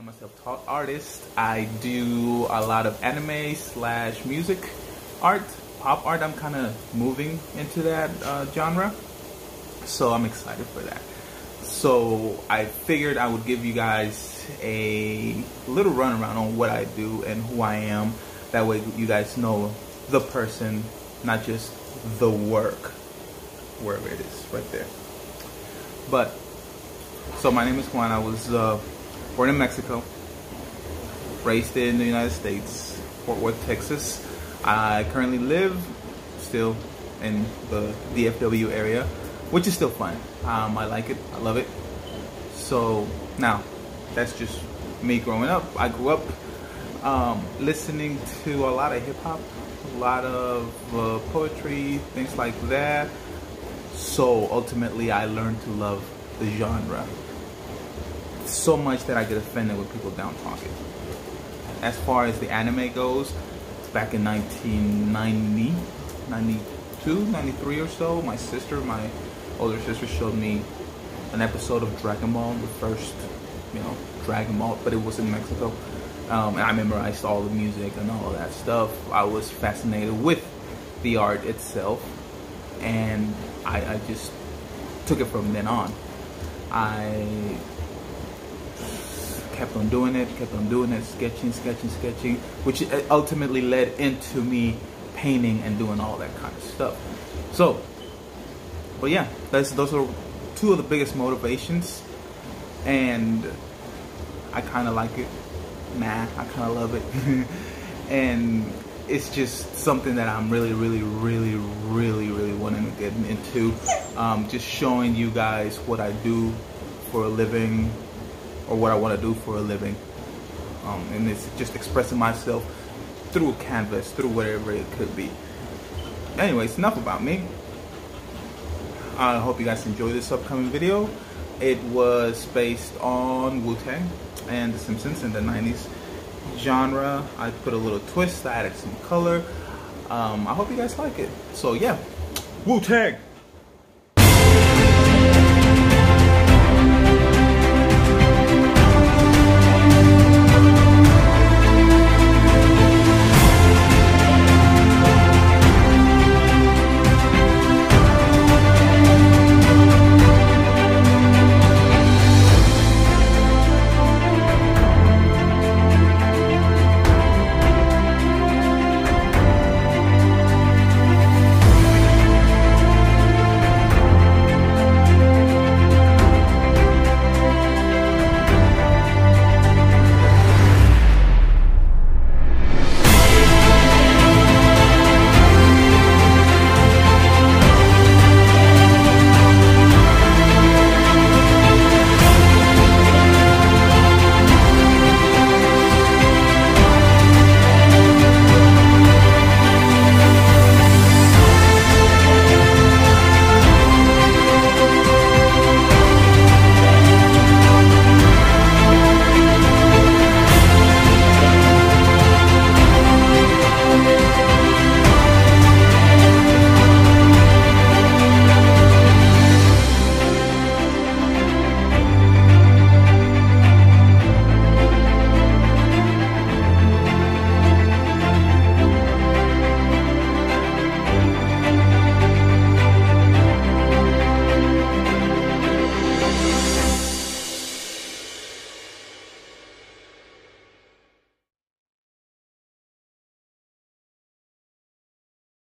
am a self-taught artist. I do a lot of anime slash music art, pop art. I'm kind of moving into that uh, genre, so I'm excited for that. So I figured I would give you guys a little runaround on what I do and who I am. That way you guys know the person, not just the work, wherever it is, right there. But so my name is Juan. I was uh, born in Mexico, raised in the United States, Fort Worth, Texas. I currently live still in the DFW area, which is still fun. Um, I like it. I love it. So now, that's just me growing up. I grew up um, listening to a lot of hip hop, a lot of uh, poetry, things like that. So ultimately, I learned to love the genre so much that I get offended when people down talk it. As far as the anime goes, back in 1990, 92, 93 or so, my sister, my older sister showed me an episode of Dragon Ball, the first, you know, Dragon Ball, but it was in Mexico. Um, and I memorized all the music and all that stuff. I was fascinated with the art itself, and I, I just took it from then on. I kept on doing it, kept on doing it, sketching, sketching, sketching, which ultimately led into me painting and doing all that kind of stuff. So, but yeah, that's those are two of the biggest motivations, and I kind of like it. Nah, I kind of love it, and it's just something that I'm really, really, really, really, really wanting to get into. Um, just showing you guys what I do for a living, or what I want to do for a living. Um, and it's just expressing myself through a canvas, through whatever it could be. Anyways, enough about me. I hope you guys enjoy this upcoming video. It was based on Wu-Tang and The Simpsons in the 90s genre. I put a little twist, I added some color. Um, I hope you guys like it. So yeah, Wu-Tang!